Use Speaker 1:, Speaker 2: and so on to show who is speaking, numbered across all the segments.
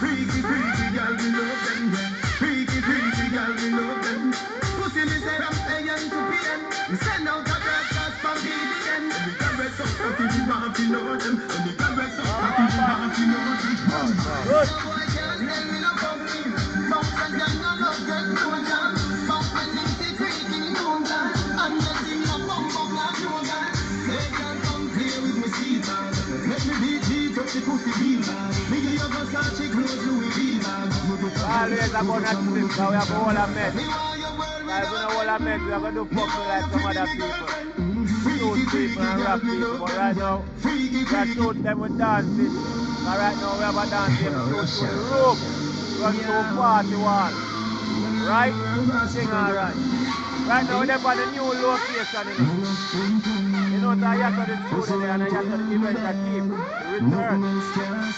Speaker 1: Freaky, freaky girl, we love them. yeah. Freaky, freaky girl, we love them. Pussy me say from AM to PM. Me send out a broadcast from BBN. Any girl rest up, cocky, we want to know them. Rest up, cocky, we want to know them.
Speaker 2: Good.
Speaker 1: Boy can't tell me no pumpkin. Bounce and girl no love get no jam. Bounce when me see freaky yoga. And the thing a bum bum like yoga. Say girl come play with me sweetheart. Let me beat beat up the pussy beat.
Speaker 2: Always a gonna slip, so we have a whole of men.
Speaker 1: Me want your world
Speaker 2: Guys, we know all of men, we are gonna do fuck like some other people. Shoot people and rap people, but right now, we are shoot them with dancing. But right now, we have a dancing shoot to the room. Run to party one. Right? Sing alright. Right now, we're on the new location, you know. You know, the yacht of the studio there and the yacht of the event that keep. The return.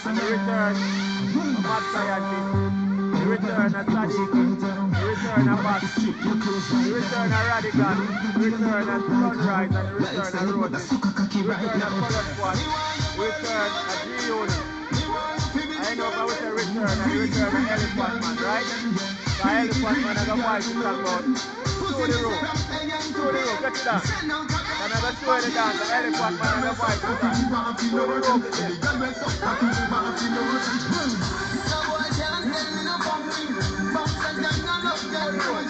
Speaker 2: And the return of Mad Scientist. The return of Sadiq. Return of Max. Return of Radical. Return of Sunrise. And return Roses. The return of Color Squad. Return of G-Unit. I know if I was a return the return of Elephant Man, right? So Elephant Man, I got five to talk about. Show the road. Show the road. Get it down. I got show you the dance. The Elephant Man, I got five to talk. Show the road the.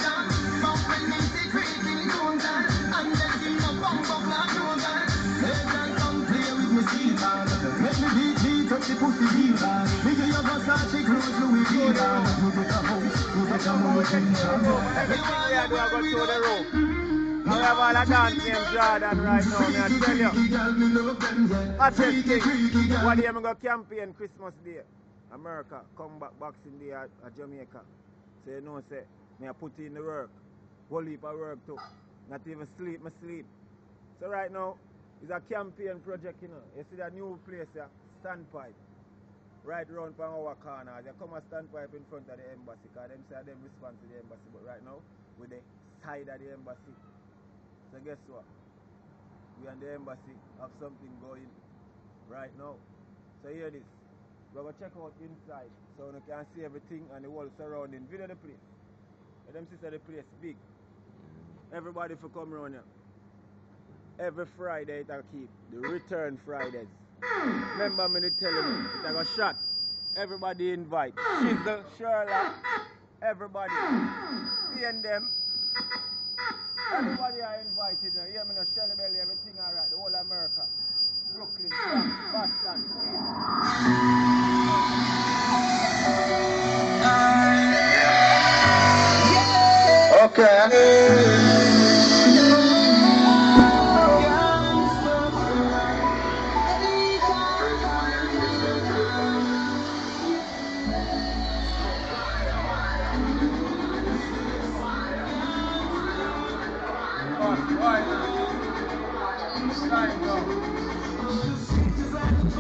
Speaker 2: Now we have all a dance named Jordan right now, me I tell you. Hottest thing. What day I'm going to campaign Christmas Day? America, come back Boxing Day at Jamaica. So you know, say, me I put in the work. Whole heap of work too. Not even sleep, me sleep. So right now, it's a campaign project, you know. You see that new place here, Standpipe. Right round from our corner. They come a standpipe in front of the embassy because them say them respond to the embassy. But right now, with the side of the embassy. So guess what? We and the embassy have something going right now. So hear this. We're to check out inside so you can see everything and the whole surrounding. Video the place. And them say the place big. Everybody for come around here. Every Friday it will keep. The return Fridays. Remember me to tell you, it a shot. Everybody invite. Shizzle, Sherlock, everybody. See and them. Everybody are invited now. Hear me now, Shelly Belly, everything alright. The whole America. Brooklyn, Boston, Queens. New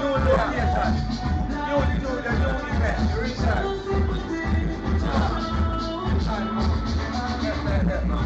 Speaker 2: location. New, new, the new event. The return.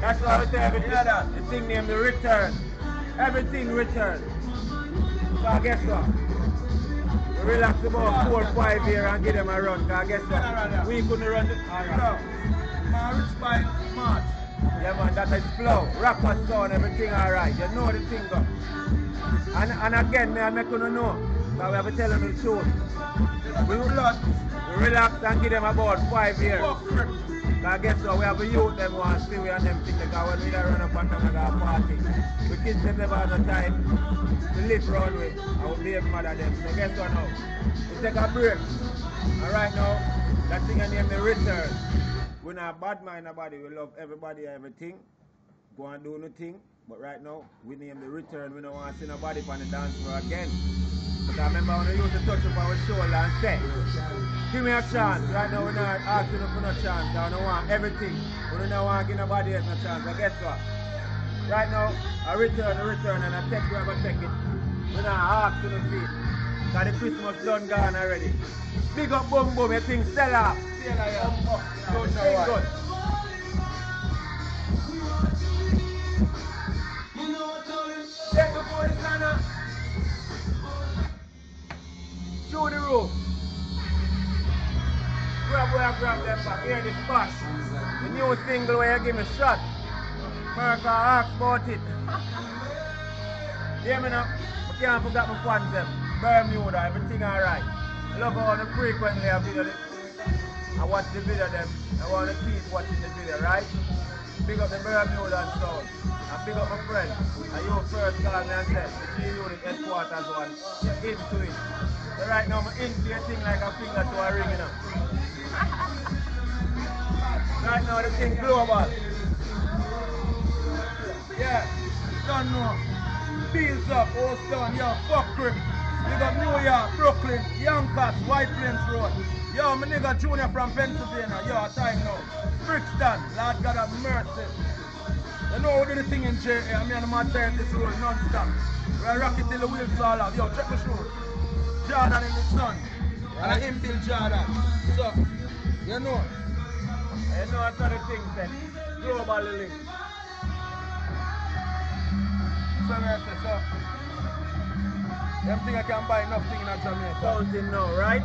Speaker 2: That's why we say everything. The thing named the return. Everything return. So I guess what? We relax about four or five here and give them a run. Cause I guess what? We couldn't run the Alright.
Speaker 3: by March.
Speaker 1: Yeah man, that is flow. Rapper sound, everything alright. You know the thing go. And, and again, me I make you know. Because we have to tell them the truth.
Speaker 3: We
Speaker 1: relax and give them about five years. Because guess what, we have a youth them want to we and them thing because when we run up and down and go party, we kids them never have no time to live round with and we be mother them. So guess what now? We take a break. And right now, that thing I name the return. We're not bad mind nobody, we love everybody and everything. Go and do nothing. But right now, we name the return. We don't want to see nobody on the dance floor again.
Speaker 2: Because remember when we used to touch up our shoulder and say, give me a chance. Right now we're not asking for no chance. I don't want everything. We don't want to give nobody else no chance. But guess what? Right now, I return, I return, and I take where I take it. We're not asking to see. Because the Christmas done gone already. Big up boom boom, your thing sell out.
Speaker 3: Still I am. Oh, don't know why.
Speaker 2: Where I grab them back. Here the spot. The new single where you give me shot. America ask about it. Hear me now? I can't forget my fans them. Bermuda, everything alright. I love how the frequently I video. I watch the video them. I want to keep watching the video, right? Big up the Bermuda sound. And pick up my friend. And you first call me and said, the G Unit headquarters one. You're into it. So right now I'm into your thing like a finger to a ring, you know. right now the thing global.
Speaker 3: Yeah, don't know. Beals up, Stone, yo, fuck grip. Big up New York, Brooklyn, Yonkers, White Plains Road. Yo, my nigga Junior from Pennsylvania. Yo, time now. Brixton, Lord God have mercy. You know we do the thing in JA. I mean, I'm there this road non-stop. We rock it till the wheels fall off. Yo, check my shoes. Jordan in the sun. And I him till Jordan. So, you know.
Speaker 2: You know what the thing said. Global link.
Speaker 3: So, say, so. Them thing I can buy nothing in Jamaica.
Speaker 2: Counting now, right?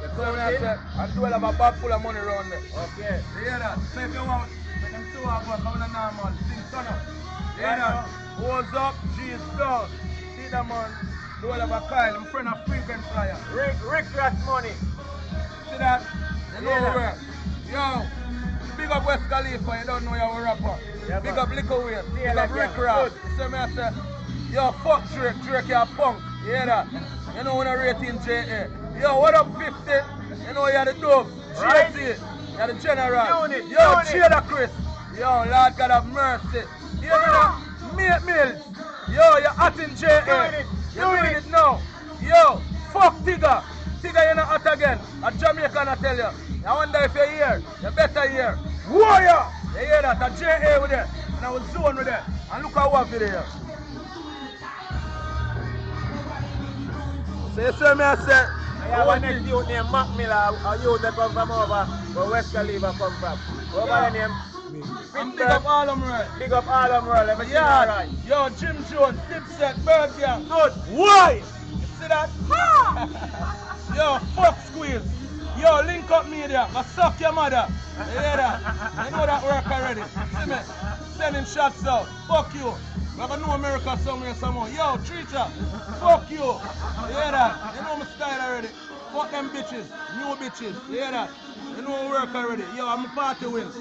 Speaker 2: You're
Speaker 3: So, me I say,
Speaker 2: counting?
Speaker 3: I do have a bag full of money around there.
Speaker 2: Okay.
Speaker 3: You hear that? So if you want, them two hours come in normal. Things turn up. You hear that? What's up? G's down. See that man? Do all of a Kyle. I'm friend of frequent flyer.
Speaker 2: Rick, Rick Rat money.
Speaker 3: See that? You know
Speaker 2: Yeah.
Speaker 3: where? Yo. Big up Wiz Khalifa, you don't know you're rapper.
Speaker 2: Yeah,
Speaker 3: big up Liquor Weight.
Speaker 2: Yeah,
Speaker 3: Big up
Speaker 2: like
Speaker 3: Rick. Ross.
Speaker 2: Good.
Speaker 3: So me I say, yo, fuck Drake. Drake, you're a punk. You hear that? You know when I rate in JA. Yo, what up 50? You know you're the dope.
Speaker 2: Right.
Speaker 3: You're the general.
Speaker 2: Unit,
Speaker 3: Yo. Jadakiss. Yo, Lord God have mercy. You hear me now? Mate ah. Mills. Yo, you're hot in JA.
Speaker 2: Doing it,
Speaker 3: You're
Speaker 2: doing
Speaker 3: doing
Speaker 2: it.
Speaker 3: now. Yo, fuck Tyga. Tyga, you're not hot again. A Jamaican, I tell you. I wonder if you're here. You better here. Warrior! You hear that? A JA with it. And I was zone with it. And look at what video. So you see me, I say,
Speaker 2: I have a next youth named Mac Miller, a youth that come from over where Wiz Khalifa come from. About your name?
Speaker 3: I'm big up all of them right.
Speaker 2: Big up all of them, world. Everything
Speaker 3: Yeah,
Speaker 2: alright.
Speaker 3: yo, Jim Jones, Dipset, Byrd Gang.
Speaker 2: Good.
Speaker 3: Why? You see that? Yo, fuck squeeze. Yo, link up media. I suck your mother. You hear that? You know that work already. See me? Sending shots out. Fuck you. Like I know America somewhere somewhere. Yo, Treacher. Fuck you. You hear that? You know my style already. Fuck them bitches. New bitches. You hear that? You know work already. Yo, I'm a party wins.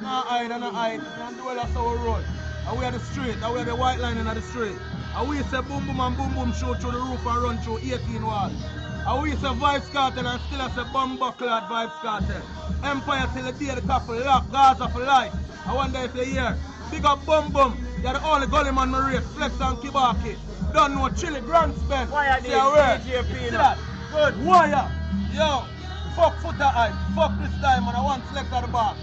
Speaker 3: Nah hide and hide. And do that's how we roll. And we are the street. And we are the white line in the street. And we say boom boom and boom boom shoot through the roof and run through 18 walls. And we say Vybz Kartel and still I say bomb buckle at Vybz Kartel. Empire till the day the couple lock, Gaza for life. I wonder if you hear. Big up Bum Bum. You're the only gully man rate. Flex and Kibaki. Don't know Chili Grand Spend.
Speaker 2: Why are these. DJ
Speaker 3: that?
Speaker 2: Good.
Speaker 3: Wire. Yo. Fuck footer eye. Fuck this man. I want select at the back.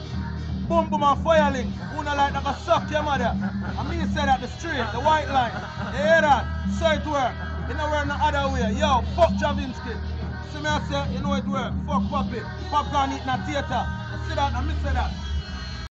Speaker 3: Boom boom and fire link. Not like that go suck your mother. And me say that the street, the white line. You hear that? So it work. You know we're no other way. Yo, fuck Javinsky. See me I say, you know it work. Fuck Poppy. Popcorn eating a theater. You see that? Me say that.